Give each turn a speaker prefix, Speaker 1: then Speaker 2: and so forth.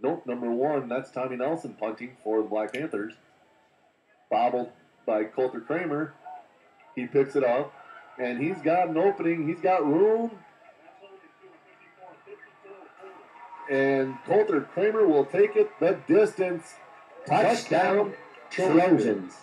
Speaker 1: Nope, number one. That's Tommy Nelson punting for the Black Panthers. Bobbled by Kolter Kramer. He picks it up, and he's got an opening. He's got room. And Kolter Kramer will take it the distance. Touchdown, Trojans.